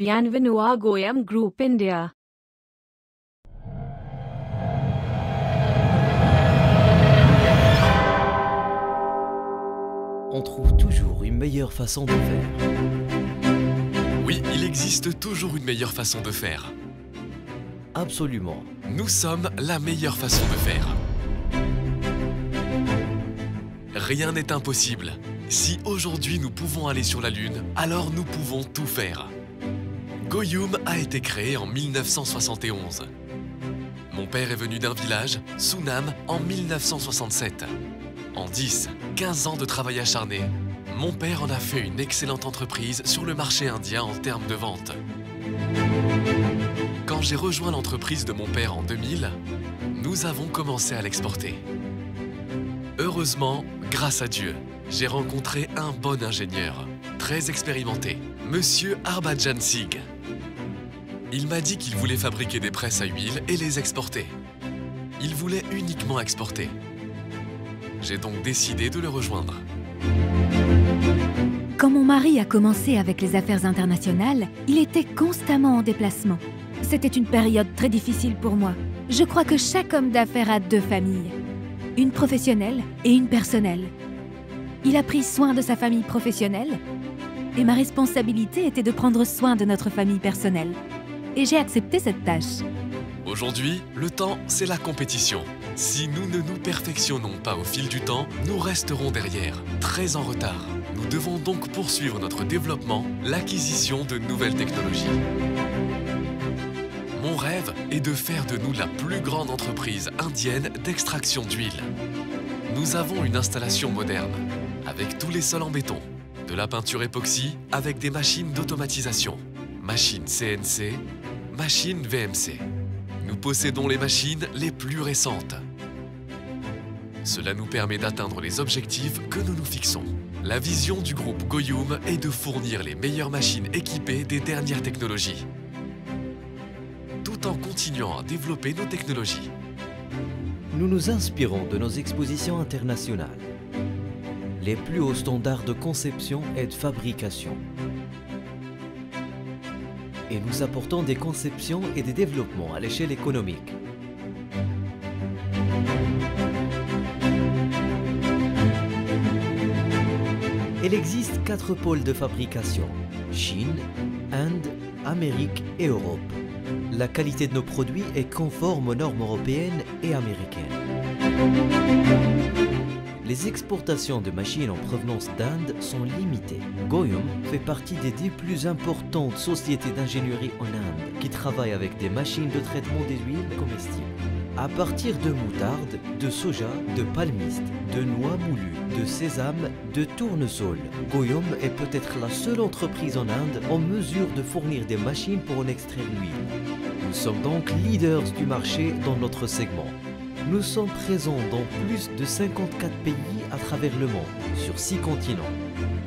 Bienvenue à Goyam Group India. On trouve toujours une meilleure façon de faire. Oui, il existe toujours une meilleure façon de faire. Absolument. Nous sommes la meilleure façon de faire. Rien n'est impossible. Si aujourd'hui nous pouvons aller sur la Lune, alors nous pouvons tout faire. Goyum a été créé en 1971. Mon père est venu d'un village, Sunam, en 1967. En 10, 15 ans de travail acharné, mon père en a fait une excellente entreprise sur le marché indien en termes de vente. Quand j'ai rejoint l'entreprise de mon père en 2000, nous avons commencé à l'exporter. Heureusement, grâce à Dieu, j'ai rencontré un bon ingénieur, très expérimenté, Monsieur Arbadjan Sig. Il m'a dit qu'il voulait fabriquer des presses à huile et les exporter. Il voulait uniquement exporter. J'ai donc décidé de le rejoindre. Quand mon mari a commencé avec les affaires internationales, il était constamment en déplacement. C'était une période très difficile pour moi. Je crois que chaque homme d'affaires a deux familles. Une professionnelle et une personnelle. Il a pris soin de sa famille professionnelle et ma responsabilité était de prendre soin de notre famille personnelle. Et j'ai accepté cette tâche. Aujourd'hui, le temps, c'est la compétition. Si nous ne nous perfectionnons pas au fil du temps, nous resterons derrière, très en retard. Nous devons donc poursuivre notre développement, l'acquisition de nouvelles technologies. Mon rêve est de faire de nous la plus grande entreprise indienne d'extraction d'huile. Nous avons une installation moderne, avec tous les sols en béton, de la peinture époxy avec des machines d'automatisation, machines CNC, machines VMC. Nous possédons les machines les plus récentes. Cela nous permet d'atteindre les objectifs que nous nous fixons. La vision du groupe Goyum est de fournir les meilleures machines équipées des dernières technologies, tout en continuant à développer nos technologies. Nous nous inspirons de nos expositions internationales. Les plus hauts standards de conception et de fabrication. Et nous apportons des conceptions et des développements à l'échelle économique. Il existe quatre pôles de fabrication. Chine, Inde, Amérique et Europe. La qualité de nos produits est conforme aux normes européennes et américaines. Les exportations de machines en provenance d'Inde sont limitées. Goyum fait partie des dix plus importantes sociétés d'ingénierie en Inde qui travaillent avec des machines de traitement des huiles comestibles. À partir de moutarde, de soja, de palmiste, de noix moulues, de sésame, de tournesol, Goyum est peut-être la seule entreprise en Inde en mesure de fournir des machines pour en extraire l'huile. Nous sommes donc leaders du marché dans notre segment. Nous sommes présents dans plus de 54 pays à travers le monde, sur 6 continents.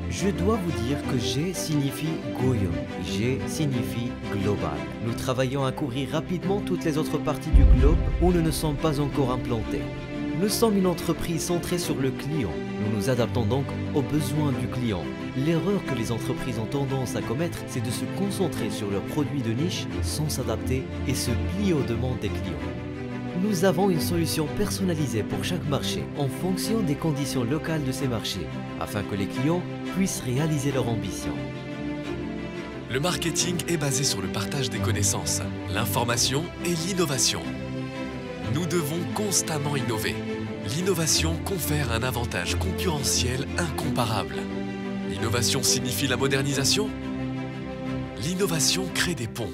Je dois vous dire que G signifie Goyum, G signifie global. Nous travaillons à couvrir rapidement toutes les autres parties du globe où nous ne sommes pas encore implantés. Nous sommes une entreprise centrée sur le client. Nous nous adaptons donc aux besoins du client. L'erreur que les entreprises ont tendance à commettre, c'est de se concentrer sur leurs produits de niche sans s'adapter et se plier aux demandes des clients. Nous avons une solution personnalisée pour chaque marché en fonction des conditions locales de ces marchés, afin que les clients puissent réaliser leurs ambitions. Le marketing est basé sur le partage des connaissances, l'information et l'innovation. Nous devons constamment innover. L'innovation confère un avantage concurrentiel incomparable. L'innovation signifie la modernisation L'innovation crée des ponts.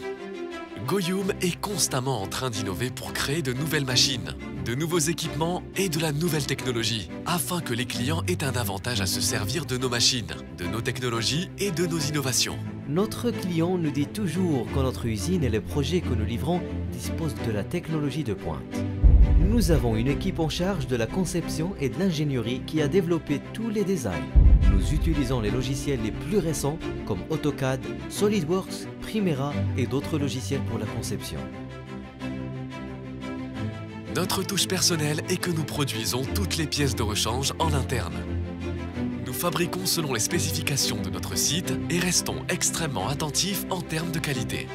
Goyum est constamment en train d'innover pour créer de nouvelles machines, de nouveaux équipements et de la nouvelle technologie, afin que les clients aient un avantage à se servir de nos machines, de nos technologies et de nos innovations. Notre client nous dit toujours que notre usine et les projets que nous livrons disposent de la technologie de pointe. Nous avons une équipe en charge de la conception et de l'ingénierie qui a développé tous les designs. Nous utilisons les logiciels les plus récents comme AutoCAD, SolidWorks, Primera et d'autres logiciels pour la conception. Notre touche personnelle est que nous produisons toutes les pièces de rechange en interne. Nous fabriquons selon les spécifications de notre site et restons extrêmement attentifs en termes de qualité.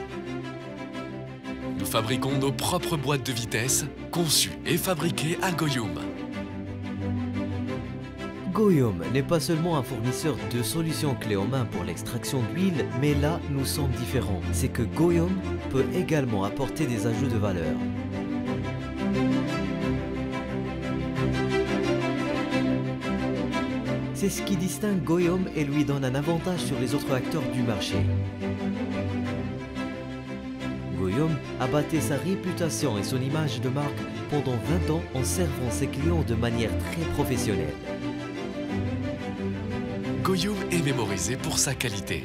Nous fabriquons nos propres boîtes de vitesse, conçues et fabriquées à Goyum. Goyum n'est pas seulement un fournisseur de solutions clés en main pour l'extraction d'huile, mais là nous sommes différents. C'est que Goyum peut également apporter des ajouts de valeur. C'est ce qui distingue Goyum et lui donne un avantage sur les autres acteurs du marché. Goyum a bâti sa réputation et son image de marque pendant 20 ans en servant ses clients de manière très professionnelle. Goyum est mémorisé pour sa qualité.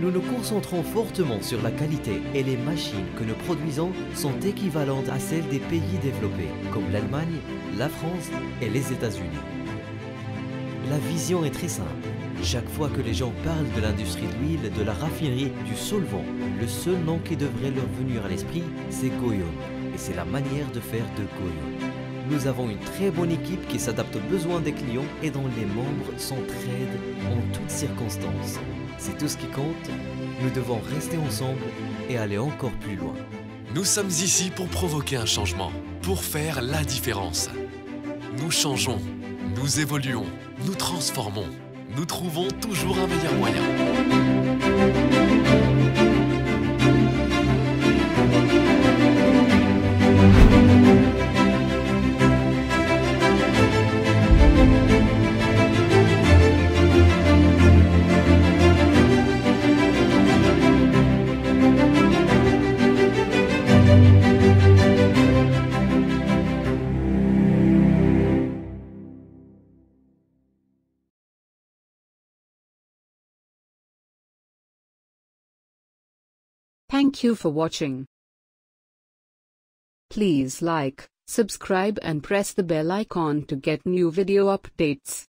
Nous nous concentrons fortement sur la qualité et les machines que nous produisons sont équivalentes à celles des pays développés, comme l'Allemagne, la France et les États-Unis. La vision est très simple. Chaque fois que les gens parlent de l'industrie de l'huile, de la raffinerie, du solvant, le seul nom qui devrait leur venir à l'esprit, c'est Goyum. Et c'est la manière de faire de Goyum. Nous avons une très bonne équipe qui s'adapte aux besoins des clients et dont les membres s'entraident en toutes circonstances. C'est tout ce qui compte. Nous devons rester ensemble et aller encore plus loin. Nous sommes ici pour provoquer un changement, pour faire la différence. Nous changeons, nous évoluons, nous transformons, nous trouvons toujours un meilleur moyen. Thank you for watching. Please like, subscribe and press the bell icon to get new video updates.